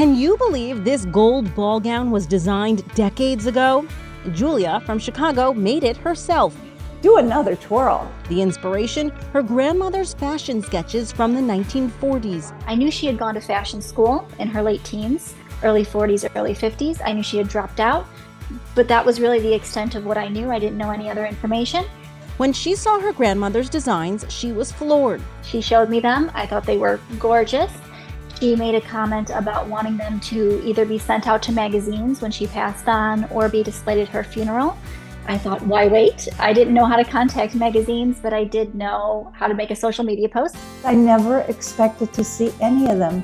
Can you believe this gold ball gown was designed decades ago? Julia from Chicago made it herself. Do another twirl. The inspiration? Her grandmother's fashion sketches from the 1940s. I knew she had gone to fashion school in her late teens, early 40s, early 50s. I knew she had dropped out, but that was really the extent of what I knew. I didn't know any other information. When she saw her grandmother's designs, she was floored. She showed me them. I thought they were gorgeous. She made a comment about wanting them to either be sent out to magazines when she passed on or be displayed at her funeral. I thought, why wait? I didn't know how to contact magazines, but I did know how to make a social media post. I never expected to see any of them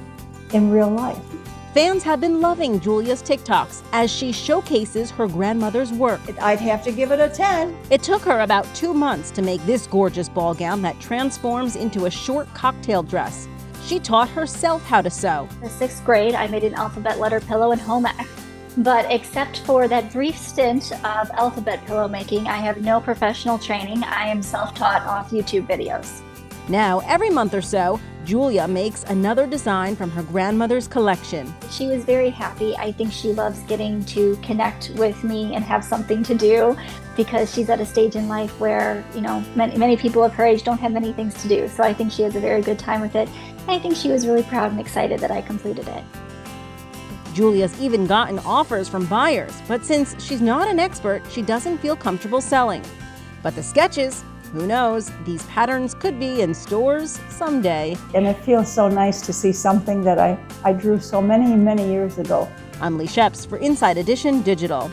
in real life. Fans have been loving Julia's TikToks as she showcases her grandmother's work. I'd have to give it a 10. It took her about two months to make this gorgeous ball gown that transforms into a short cocktail dress. She taught herself how to sew. In sixth grade, I made an alphabet letter pillow in home ec. But except for that brief stint of alphabet pillow making, I have no professional training. I am self taught off YouTube videos. Now, every month or so, Julia makes another design from her grandmother's collection. She was very happy. I think she loves getting to connect with me and have something to do because she's at a stage in life where, you know, many, many people of her age don't have many things to do. So I think she has a very good time with it. I think she was really proud and excited that I completed it. Julia's even gotten offers from buyers, but since she's not an expert, she doesn't feel comfortable selling. But the sketches, who knows, these patterns could be in stores someday. And it feels so nice to see something that I, I drew so many, many years ago. I'm Leigh Scheps for Inside Edition Digital.